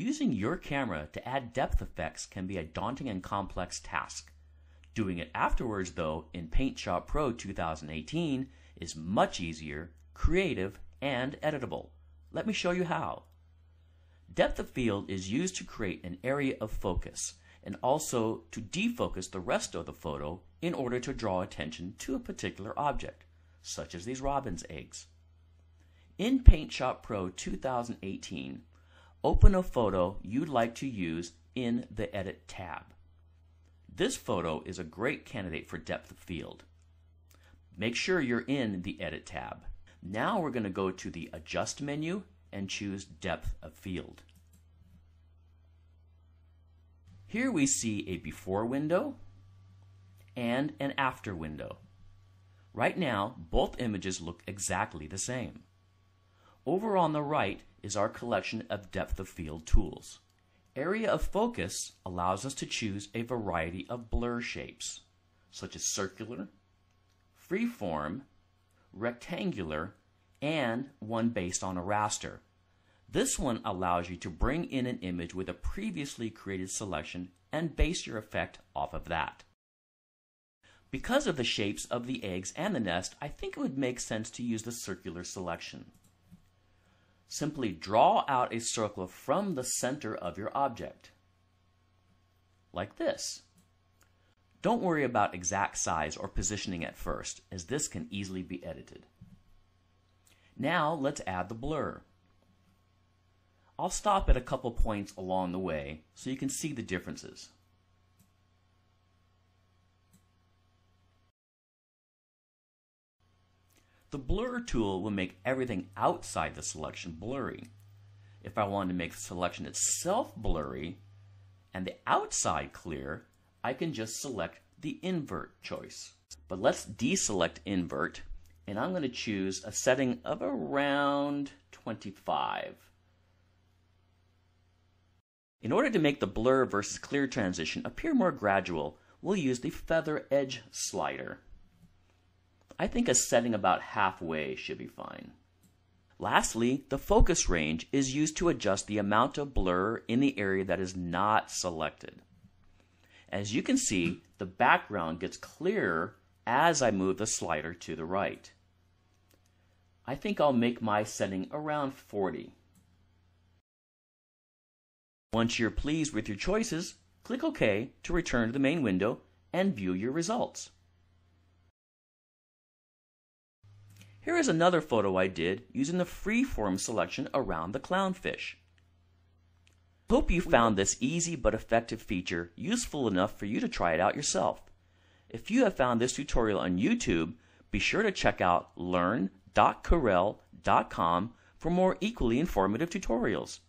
Using your camera to add depth effects can be a daunting and complex task. Doing it afterwards, though, in PaintShop Pro 2018 is much easier, creative, and editable. Let me show you how. Depth of field is used to create an area of focus and also to defocus the rest of the photo in order to draw attention to a particular object, such as these robin's eggs. In PaintShop Pro 2018, open a photo you'd like to use in the Edit tab. This photo is a great candidate for depth of field. Make sure you're in the Edit tab. Now we're going to go to the Adjust menu and choose Depth of Field. Here we see a before window and an after window. Right now, both images look exactly the same. Over on the right is our collection of depth of field tools. Area of focus allows us to choose a variety of blur shapes, such as circular, freeform, rectangular, and one based on a raster. This one allows you to bring in an image with a previously created selection and base your effect off of that. Because of the shapes of the eggs and the nest, I think it would make sense to use the circular selection. Simply draw out a circle from the center of your object, like this. Don't worry about exact size or positioning at first, as this can easily be edited. Now let's add the blur. I'll stop at a couple points along the way so you can see the differences. The blur tool will make everything outside the selection blurry. If I wanted to make the selection itself blurry and the outside clear, I can just select the invert choice. But let's deselect invert and I'm going to choose a setting of around 25. In order to make the blur versus clear transition appear more gradual, we'll use the feather edge slider. I think a setting about halfway should be fine. Lastly, the focus range is used to adjust the amount of blur in the area that is not selected. As you can see, the background gets clearer as I move the slider to the right. I think I'll make my setting around 40. Once you're pleased with your choices, click OK to return to the main window and view your results. Here is another photo I did using the freeform selection around the clownfish. Hope you found this easy but effective feature useful enough for you to try it out yourself. If you have found this tutorial on YouTube, be sure to check out learn.corel.com for more equally informative tutorials.